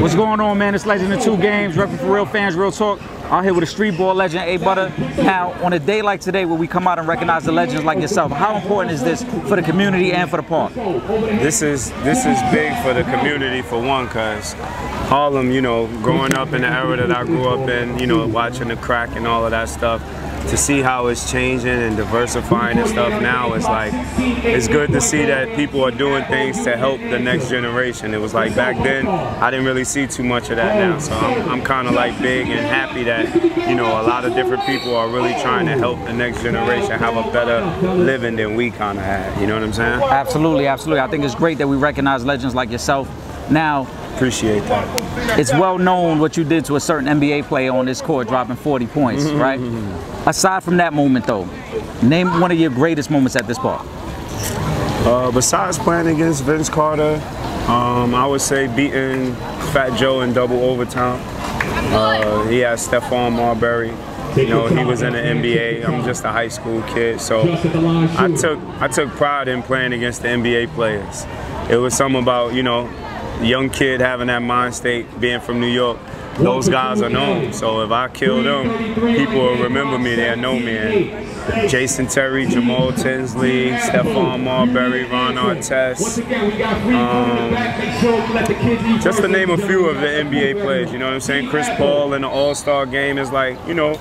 What's going on, man? It's Legend of Two Games, repping for real fans, real talk. Out here with a street ball legend, A Butta. Now, on a day like today where we come out and recognize the legends like yourself, how important is this for the community and for the park? This is this is big for the community for one, cause Harlem, you know, growing up in the era that I grew up in, you know, watching the crack and all of that stuff, to see how it's changing and diversifying and stuff now it's like it's good to see that people are doing things to help the next generation it was like back then i didn't really see too much of that now so i'm, I'm kind of like big and happy that you know a lot of different people are really trying to help the next generation have a better living than we kind of had you know what i'm saying Absolutely, absolutely. I think it's great that we recognize legends like yourself. Now, appreciate that it's well known what you did to a certain NBA player on this court, dropping 40 points, right? Aside from that moment, though, name one of your greatest moments at this park. Uh, besides playing against Vince Carter, um, I would say beating Fat Joe in double overtime. Uh, he had Stephon Marbury. You know, he was in the NBA. I'm just a high school kid, so I took I took pride in playing against the NBA players. It was something about you know, young kid having that mind state, being from New York. Those guys are known, so if I kill them, people will remember me. They'll know me. And Jason Terry, Jamal Tinsley, Stephon Marbury, Ron Artest, um, just to name a few of the NBA players. You know what I'm saying? Chris Paul in the All Star game is like, you know,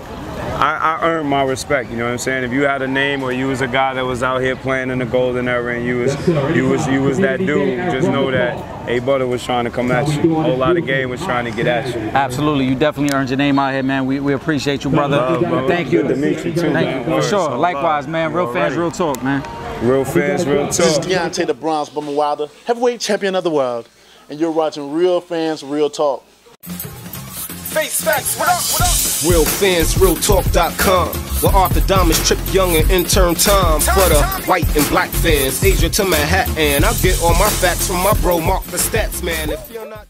I, I earned my respect. You know what I'm saying? If you had a name or you was a guy that was out here playing in the golden era and you was you was you was that dude, just know that A Butta was trying to come at you. A whole lot of game was trying to get at you. Absolutely, you definitely earned your name out here, man. We, we appreciate you, brother. Love, brother. Thank you. Good to meet you, too, Thank man. you for sure. so Likewise, love. man. Real You fans, already- real talk, man. Real fans, real talk. This is talk. Deontay the Bronze Bomber Wilder, heavyweight champion of the world, and you're watching Real Fans Real Talk. Face facts, what up, what up? RealFansRealTalk.com Where Arthur Diamonds, Trip Young, and intern Tom. For the white and black fans, Asia to Manhattan. I get all my facts from my bro Mark the Stats Man. If you're not